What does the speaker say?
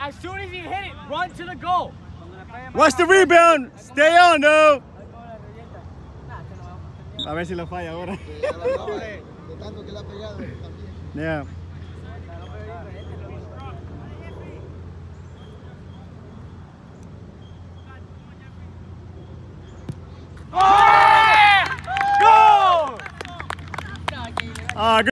as soon as you hit it, run to the goal. Watch the rebound. Stay on though. A ver si lo falla ahora. yeah. Oh! Go! Ah, good.